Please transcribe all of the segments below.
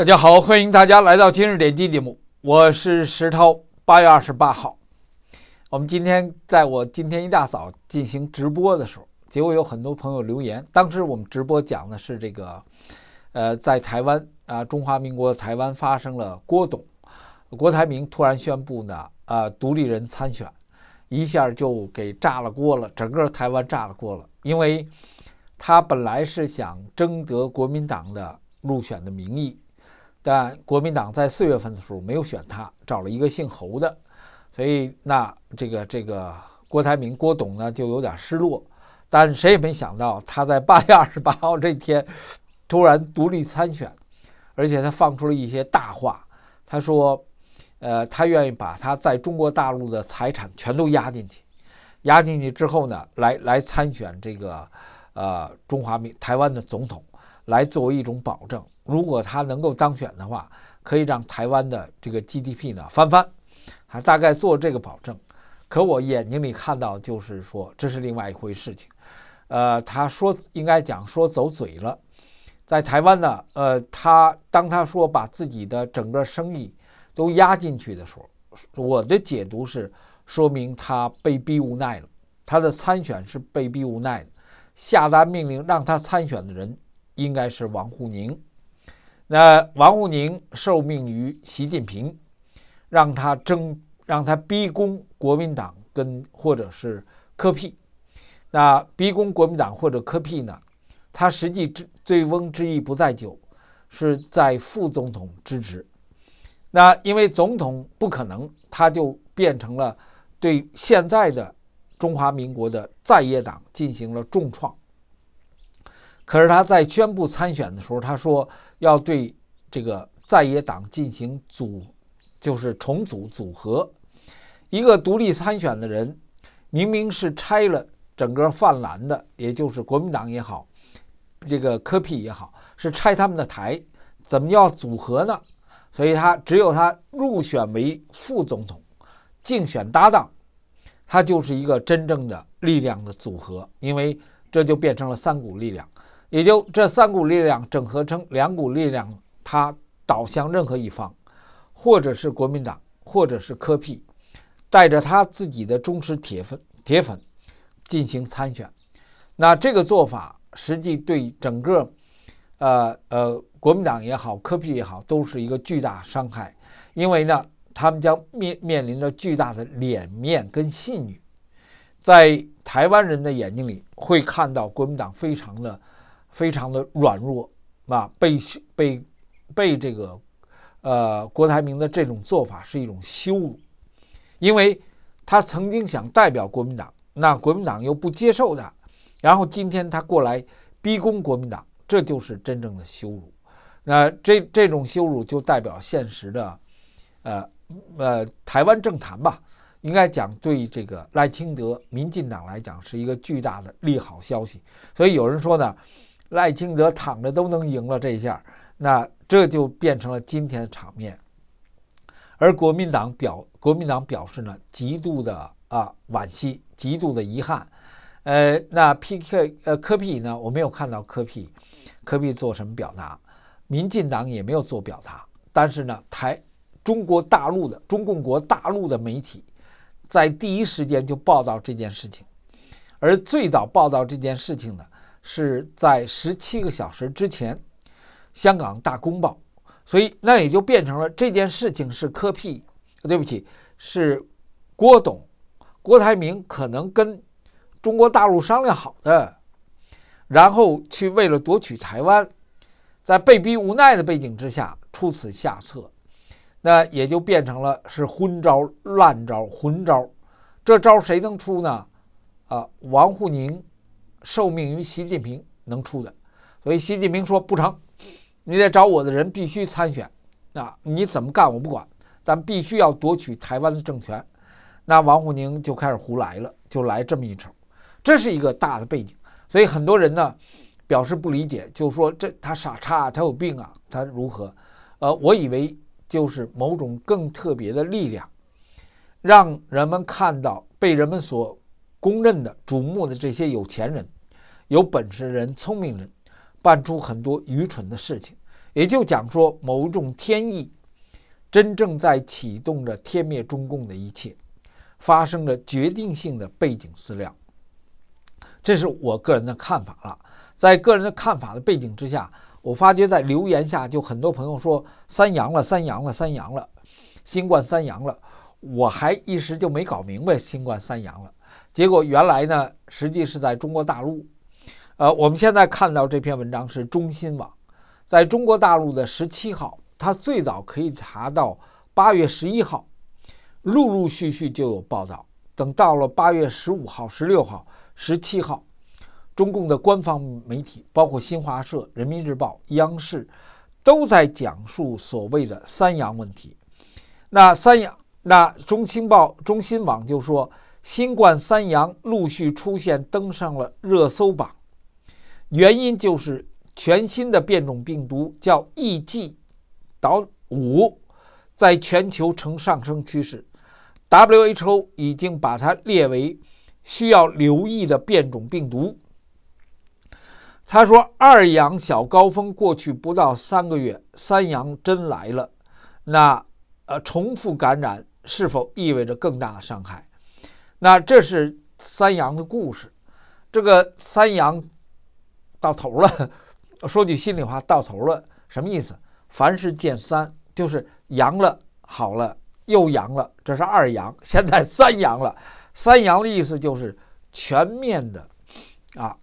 大家好，欢迎大家来到今日点击节目，我是石涛。八月二十八号，我们今天在我今天一大早进行直播的时候，结果有很多朋友留言。当时我们直播讲的是这个，呃，在台湾啊，中华民国台湾发生了郭董、郭台铭突然宣布呢，啊，独立人参选，一下就给炸了锅了，整个台湾炸了锅了，因为他本来是想征得国民党的。入选的名义，但国民党在四月份的时候没有选他，找了一个姓侯的，所以那这个这个郭台铭郭董呢就有点失落。但谁也没想到，他在八月二十八号这天突然独立参选，而且他放出了一些大话。他说：“呃，他愿意把他在中国大陆的财产全都押进去，押进去之后呢，来来参选这个呃中华民台湾的总统。”来作为一种保证，如果他能够当选的话，可以让台湾的这个 GDP 呢翻番，还大概做这个保证。可我眼睛里看到就是说，这是另外一回事情。呃，他说应该讲说走嘴了，在台湾呢，呃，他当他说把自己的整个生意都压进去的时候，我的解读是说明他被逼无奈了，他的参选是被逼无奈的，下达命令让他参选的人。应该是王沪宁。那王沪宁受命于习近平，让他争，让他逼宫国民党跟或者是科屁。那逼宫国民党或者科屁呢？他实际之醉翁之意不在酒，是在副总统之职。那因为总统不可能，他就变成了对现在的中华民国的在野党进行了重创。可是他在宣布参选的时候，他说要对这个在野党进行组，就是重组组合。一个独立参选的人，明明是拆了整个泛蓝的，也就是国民党也好，这个科批也好，是拆他们的台，怎么要组合呢？所以他只有他入选为副总统，竞选搭档，他就是一个真正的力量的组合，因为这就变成了三股力量。也就这三股力量整合成两股力量，他倒向任何一方，或者是国民党，或者是科屁，带着他自己的忠实铁粉铁粉进行参选。那这个做法实际对整个，呃呃，国民党也好，科屁也好，都是一个巨大伤害，因为呢，他们将面面临着巨大的脸面跟信誉，在台湾人的眼睛里会看到国民党非常的。非常的软弱啊，被被被这个呃郭台铭的这种做法是一种羞辱，因为他曾经想代表国民党，那国民党又不接受他，然后今天他过来逼宫国民党，这就是真正的羞辱。那这这种羞辱就代表现实的呃呃台湾政坛吧，应该讲对这个赖清德民进党来讲是一个巨大的利好消息。所以有人说呢。赖清德躺着都能赢了这一下，那这就变成了今天的场面。而国民党表国民党表示呢，极度的啊惋惜，极度的遗憾。呃，那 PK 呃科比呢，我没有看到科比科比做什么表达，民进党也没有做表达。但是呢，台中国大陆的中共国大陆的媒体在第一时间就报道这件事情，而最早报道这件事情的。是在十七个小时之前，香港《大公报》，所以那也就变成了这件事情是科屁，对不起，是郭董、郭台铭可能跟中国大陆商量好的，然后去为了夺取台湾，在被逼无奈的背景之下出此下策，那也就变成了是昏招、烂招、混招，这招谁能出呢？啊，王沪宁。受命于习近平能出的，所以习近平说不成，你得找我的人必须参选，啊，你怎么干我不管，但必须要夺取台湾的政权。那王沪宁就开始胡来了，就来这么一手，这是一个大的背景。所以很多人呢表示不理解，就说这他傻叉，他有病啊，他如何？呃，我以为就是某种更特别的力量，让人们看到被人们所。公认的、瞩目的这些有钱人、有本事人、聪明人，办出很多愚蠢的事情，也就讲说某种天意真正在启动着天灭中共的一切，发生了决定性的背景资料。这是我个人的看法了。在个人的看法的背景之下，我发觉在留言下就很多朋友说三阳了，三阳了，三阳了，新冠三阳了。我还一时就没搞明白新冠三阳了。结果原来呢，实际是在中国大陆。呃，我们现在看到这篇文章是中新网，在中国大陆的十七号，它最早可以查到八月十一号，陆陆续续就有报道。等到了八月十五号、十六号、十七号，中共的官方媒体，包括新华社、人民日报、央视，都在讲述所谓的“三阳”问题。那三阳，那中青报、中新网就说，新冠三阳陆续出现，登上了热搜榜，原因就是全新的变种病毒叫 EG.5，在全球呈上升趋势。WHO 已经把它列为需要留意的变种病毒。他说：“二阳小高峰过去不到三个月，三阳真来了。那呃，重复感染是否意味着更大的伤害？那这是三阳的故事。这个三阳到头了。说句心里话，到头了什么意思？凡是见三，就是阳了，好了。”又阳了，这是二阳，现在三阳了。三阳的意思就是全面的，啊，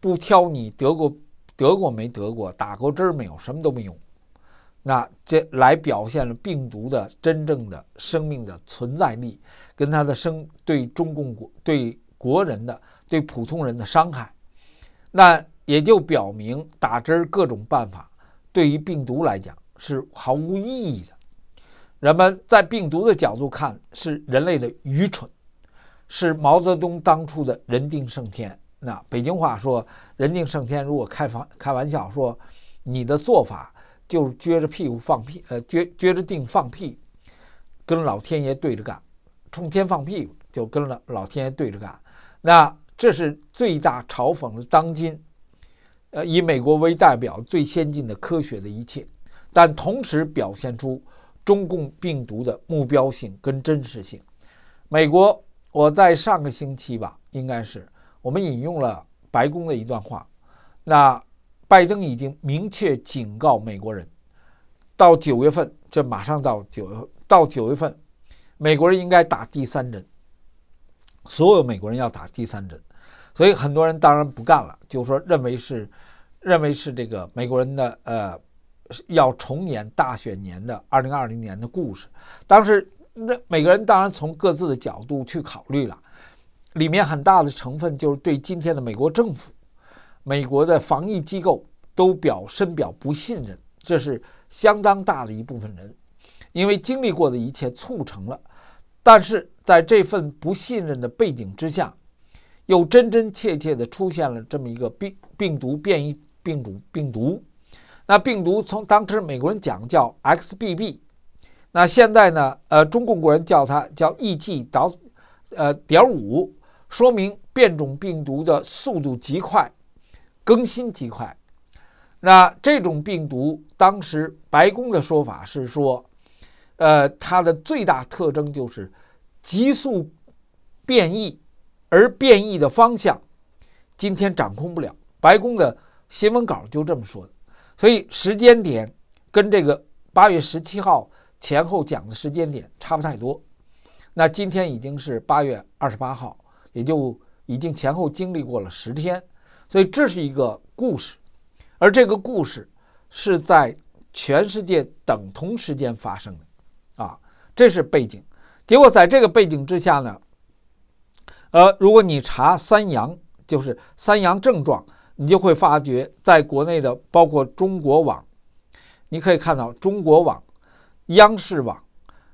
不挑你得过得过没得过，打过针没有，什么都没有。那这来表现了病毒的真正的生命的存在力，跟它的生对中共国对国人的对普通人的伤害。那也就表明打针各种办法对于病毒来讲是毫无意义的。人们在病毒的角度看是人类的愚蠢，是毛泽东当初的人定胜天。那北京话说人定胜天，如果开房开玩笑说，你的做法就是撅着屁股放屁，呃，撅撅着腚放屁，跟老天爷对着干，冲天放屁就跟了老天爷对着干。那这是最大嘲讽了当今，呃，以美国为代表最先进的科学的一切，但同时表现出。中共病毒的目标性跟真实性，美国，我在上个星期吧，应该是我们引用了白宫的一段话，那拜登已经明确警告美国人，到九月份，这马上到九，到九月份，美国人应该打第三针，所有美国人要打第三针，所以很多人当然不干了，就说认为是，认为是这个美国人的呃。要重演大选年的二零二零年的故事，当时那每个人当然从各自的角度去考虑了，里面很大的成分就是对今天的美国政府、美国的防疫机构都表深表不信任，这是相当大的一部分人，因为经历过的一切促成了，但是在这份不信任的背景之下，又真真切切的出现了这么一个病病毒变异病毒病毒。那病毒从当时美国人讲叫 XBB，那现在呢？呃，中共国人叫它叫 EG 导，呃点五，说明变种病毒的速度极快，更新极快。那这种病毒当时白宫的说法是说，呃，它的最大特征就是急速变异，而变异的方向今天掌控不了。白宫的新闻稿就这么说的。所以时间点跟这个八月十七号前后讲的时间点差不太多。那今天已经是八月二十八号，也就已经前后经历过了十天。所以这是一个故事，而这个故事是在全世界等同时间发生的啊，这是背景。结果在这个背景之下呢，呃，如果你查三阳，就是三阳症状。你就会发觉，在国内的包括中国网，你可以看到中国网、央视网，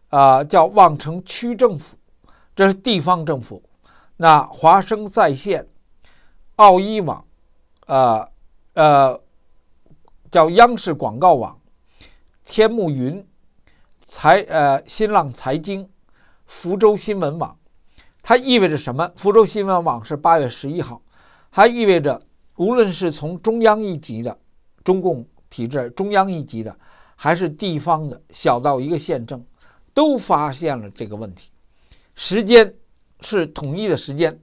啊，叫望城区政府，这是地方政府。那华声在线、奥一网，呃呃，叫央视广告网、天目云、财呃新浪财经、福州新闻网，它意味着什么？福州新闻网是八月十一号，还意味着。无论是从中央一级的中共体制，中央一级的还是地方的，小到一个县政，都发现了这个问题。时间是统一的时间，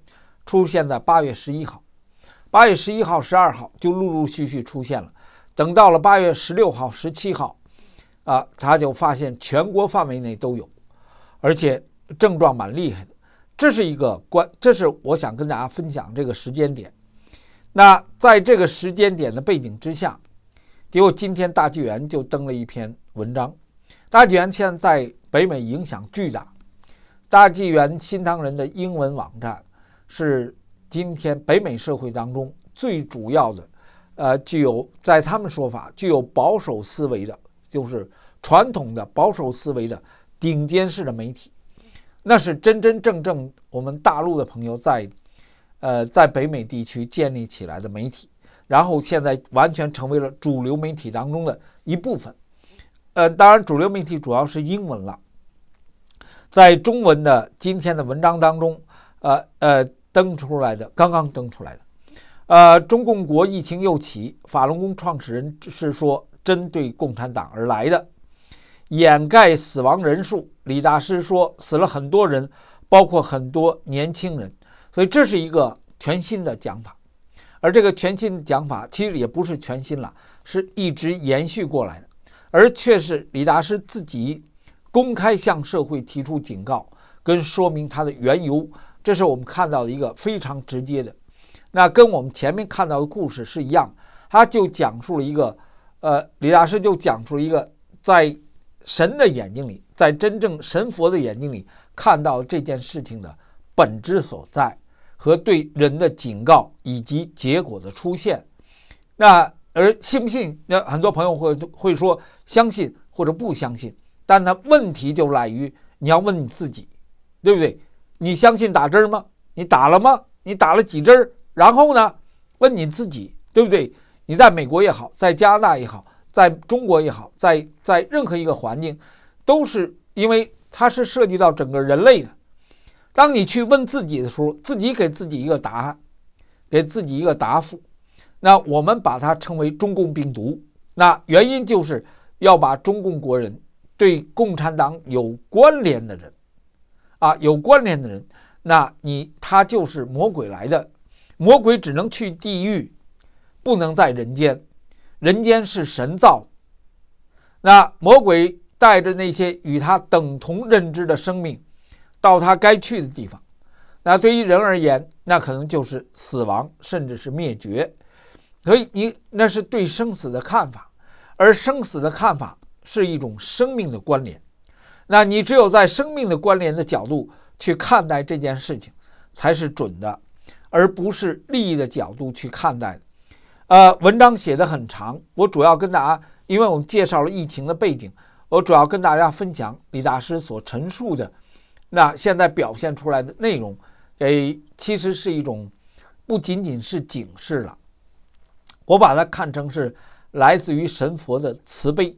出现在八月十一号，八月十一号、十二号就陆陆续续出现了。等到了八月十六号、十七号，啊，他就发现全国范围内都有，而且症状蛮厉害的。这是一个关，这是我想跟大家分享这个时间点。那在这个时间点的背景之下，结果今天大纪元就登了一篇文章。大纪元现在在北美影响巨大。大纪元新唐人的英文网站是今天北美社会当中最主要的，呃，具有在他们说法具有保守思维的，就是传统的保守思维的顶尖式的媒体，那是真真正正我们大陆的朋友在，呃，在北美地区建立起来的媒体，然后现在完全成为了主流媒体当中的一部分，呃，当然主流媒体主要是英文了。在中文的今天的文章当中，呃呃登出来的，刚刚登出来的，呃，中共国疫情又起，法轮功创始人是说针对共产党而来的，掩盖死亡人数。李大师说死了很多人，包括很多年轻人，所以这是一个全新的讲法。而这个全新讲法其实也不是全新了，是一直延续过来的，而却是李大师自己。公开向社会提出警告，跟说明它的缘由，这是我们看到的一个非常直接的。那跟我们前面看到的故事是一样，他就讲述了一个，呃，李大师就讲述了一个在神的眼睛里，在真正神佛的眼睛里看到这件事情的本质所在和对人的警告以及结果的出现。那而信不信？那很多朋友会会说相信或者不相信。但它问题就赖于，你要问你自己，对不对？你相信打针吗？你打了吗？你打了几针？然后呢？问你自己，对不对？你在美国也好，在加拿大也好，在中国也好，在在任何一个环境，都是因为它是涉及到整个人类的。当你去问自己的时候，自己给自己一个答案，给自己一个答复。那我们把它称为中共病毒。那原因就是要把中共国人。对共产党有关联的人，啊，有关联的人，那你他就是魔鬼来的，魔鬼只能去地狱，不能在人间，人间是神造。那魔鬼带着那些与他等同认知的生命，到他该去的地方。那对于人而言，那可能就是死亡，甚至是灭绝。所以你那是对生死的看法，而生死的看法。是一种生命的关联，那你只有在生命的关联的角度去看待这件事情，才是准的，而不是利益的角度去看待的。呃，文章写的很长，我主要跟大家，因为我们介绍了疫情的背景，我主要跟大家分享李大师所陈述的，那现在表现出来的内容，诶，其实是一种不仅仅是警示了，我把它看成是来自于神佛的慈悲。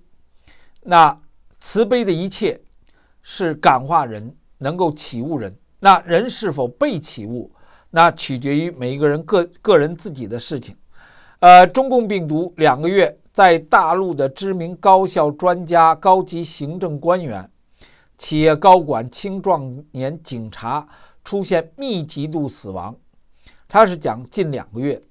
那慈悲的一切是感化人，能够启悟人。那人是否被启悟，那取决于每一个人个个人自己的事情。呃，中共病毒两个月，在大陆的知名高校专家、高级行政官员、企业高管、青壮年警察出现密集度死亡。他是讲近两个月。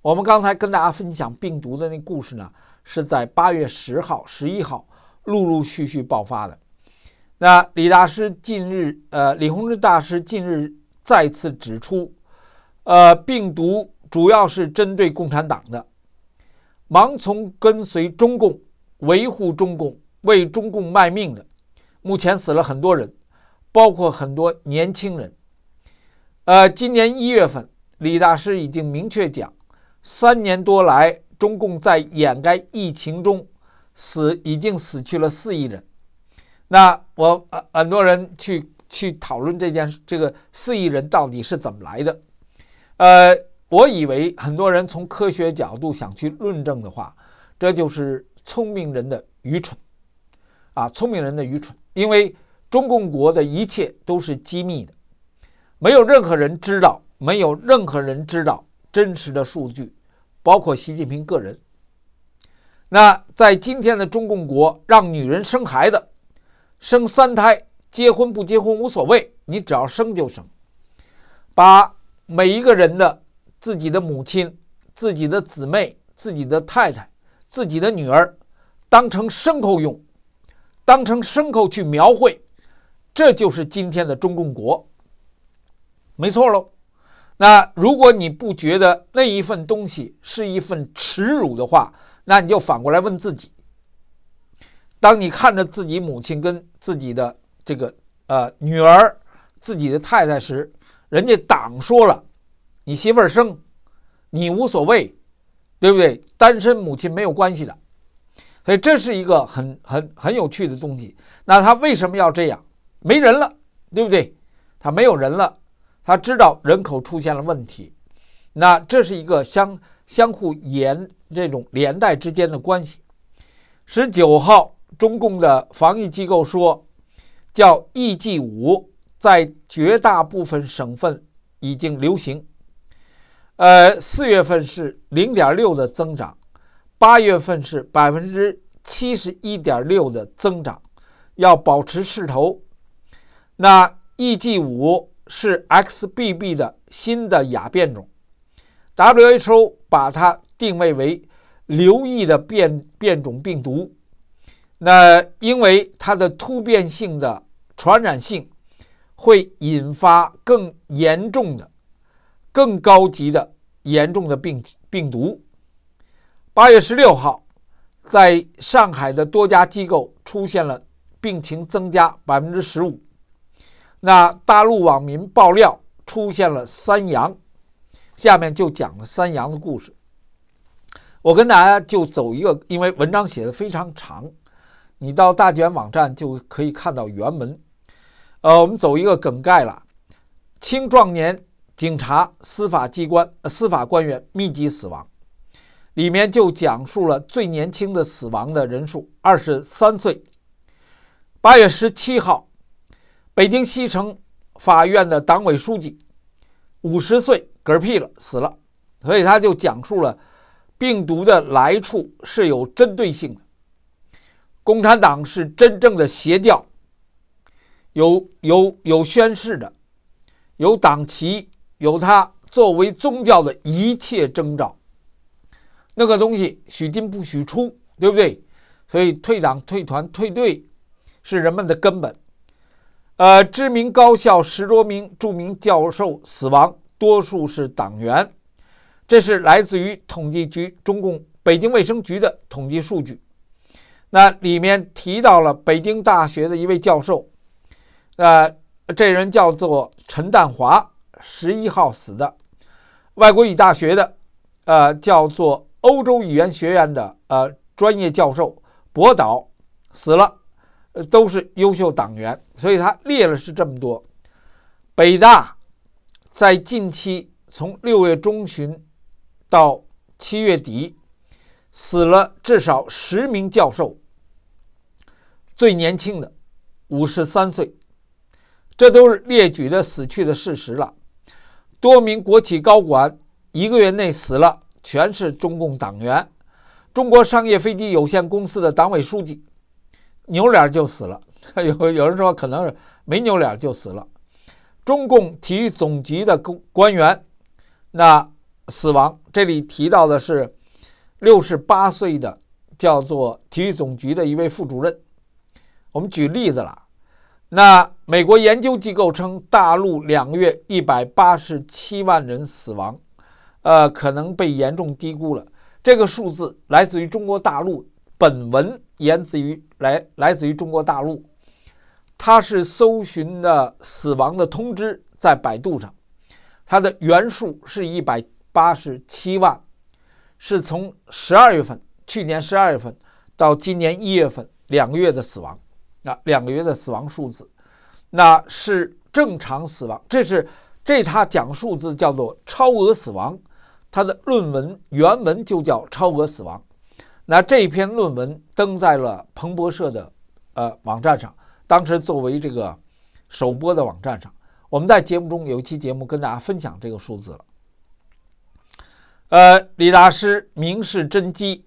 我们刚才跟大家分享病毒的那故事呢，是在八月十号、十一号。陆陆续续爆发的。那李大师近日，呃，李洪志大师近日再次指出，呃，病毒主要是针对共产党的，盲从跟随中共、维护中共、为中共卖命的，目前死了很多人，包括很多年轻人。呃，今年一月份，李大师已经明确讲，三年多来，中共在掩盖疫情中。死已经死去了四亿人，那我呃很多人去去讨论这件这个四亿人到底是怎么来的？呃，我以为很多人从科学角度想去论证的话，这就是聪明人的愚蠢啊！聪明人的愚蠢，因为中共国的一切都是机密的，没有任何人知道，没有任何人知道真实的数据，包括习近平个人。那在今天的中共国，让女人生孩子，生三胎，结婚不结婚无所谓，你只要生就生，把每一个人的自己的母亲、自己的姊妹、自己的太太、自己的女儿，当成牲口用，当成牲口去描绘，这就是今天的中共国，没错喽。那如果你不觉得那一份东西是一份耻辱的话，那你就反过来问自己：当你看着自己母亲跟自己的这个呃女儿、自己的太太时，人家党说了，你媳妇儿生，你无所谓，对不对？单身母亲没有关系的，所以这是一个很很很有趣的东西。那他为什么要这样？没人了，对不对？他没有人了，他知道人口出现了问题，那这是一个相相互延。这种连带之间的关系。十九号，中共的防疫机构说，叫 EG 五在绝大部分省份已经流行。呃，四月份是零点六的增长，八月份是百分之七十一点六的增长，要保持势头。那 EG 五是 XBB 的新的亚变种，WHO 把它。定位为流异的变变种病毒，那因为它的突变性的传染性，会引发更严重的、更高级的严重的病病毒。八月十六号，在上海的多家机构出现了病情增加百分之十五，那大陆网民爆料出现了三阳，下面就讲了三阳的故事。我跟大家就走一个，因为文章写的非常长，你到大卷网站就可以看到原文。呃，我们走一个梗概了：青壮年警察、司法机关、司法官员密集死亡，里面就讲述了最年轻的死亡的人数，二十三岁。八月十七号，北京西城法院的党委书记，五十岁嗝屁了，死了，所以他就讲述了。病毒的来处是有针对性的。共产党是真正的邪教，有有有宣誓的，有党旗，有它作为宗教的一切征兆。那个东西许进不许出，对不对？所以退党、退团、退队是人们的根本。呃，知名高校十多名著名教授死亡，多数是党员。这是来自于统计局、中共北京卫生局的统计数据。那里面提到了北京大学的一位教授，呃，这人叫做陈淡华，十一号死的；外国语大学的，呃，叫做欧洲语言学院的呃专业教授博导死了，都是优秀党员。所以他列了是这么多。北大在近期从六月中旬。到七月底，死了至少十名教授，最年轻的五十三岁，这都是列举的死去的事实了。多名国企高管一个月内死了，全是中共党员。中国商业飞机有限公司的党委书记扭脸就死了，有有人说可能是没扭脸就死了。中共体育总局的官官员，那。死亡，这里提到的是六十八岁的，叫做体育总局的一位副主任。我们举例子了，那美国研究机构称，大陆两个月一百八十七万人死亡，呃，可能被严重低估了。这个数字来自于中国大陆，本文源自于来来自于中国大陆，它是搜寻的死亡的通知在百度上，它的原数是一百。八十七万，是从十二月份，去年十二月份到今年一月份两个月的死亡，那两个月的死亡数字，那是正常死亡。这是这他讲数字叫做超额死亡，他的论文原文就叫超额死亡。那这篇论文登在了彭博社的呃网站上，当时作为这个首播的网站上，我们在节目中有一期节目跟大家分享这个数字了。呃，李大师明示真机，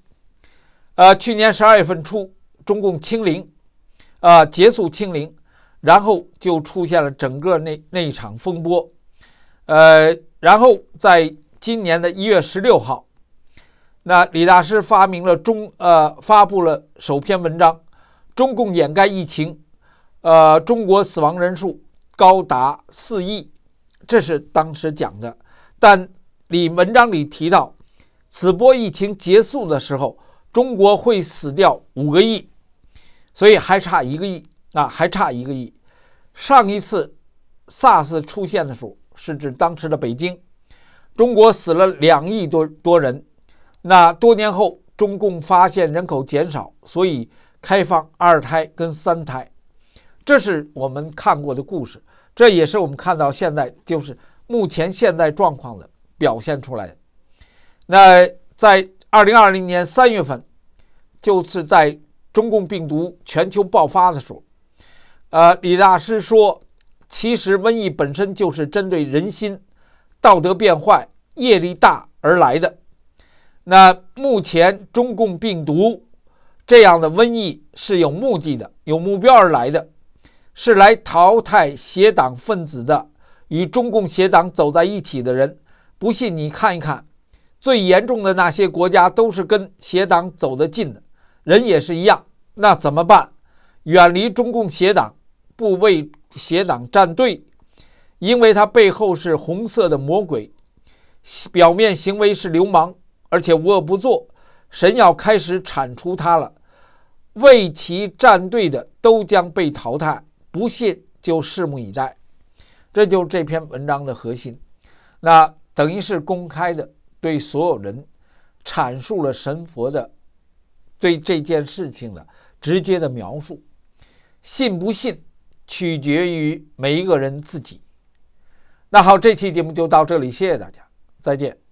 呃，去年十二月份初，中共清零，啊，结束清零，然后就出现了整个那那一场风波，呃，然后在今年的一月十六号，那李大师发明了中呃发布了首篇文章，中共掩盖疫情，呃，中国死亡人数高达四亿，这是当时讲的，但李文章里提到，此波疫情结束的时候。中国会死掉五个亿，所以还差一个亿啊，还差一个亿。上一次 SARS 出现的时候，是指当时的北京，中国死了两亿多多人。那多年后，中共发现人口减少，所以开放二胎跟三胎，这是我们看过的故事，这也是我们看到现在就是目前现在状况的表现出来的。那在二零二零年三月份。就是在中共病毒全球爆发的时候，呃，李大师说，其实瘟疫本身就是针对人心道德变坏、业力大而来的。那目前中共病毒这样的瘟疫是有目的的、有目标而来的，是来淘汰邪党分子的，与中共邪党走在一起的人。不信你看一看，最严重的那些国家都是跟邪党走得近的。人也是一样，那怎么办？远离中共邪党，不为邪党站队，因为他背后是红色的魔鬼，表面行为是流氓，而且无恶不作。神要开始铲除他了，为其站队的都将被淘汰。不信就拭目以待。这就是这篇文章的核心。那等于是公开的对所有人阐述了神佛的。对这件事情的直接的描述，信不信取决于每一个人自己。那好，这期节目就到这里，谢谢大家，再见。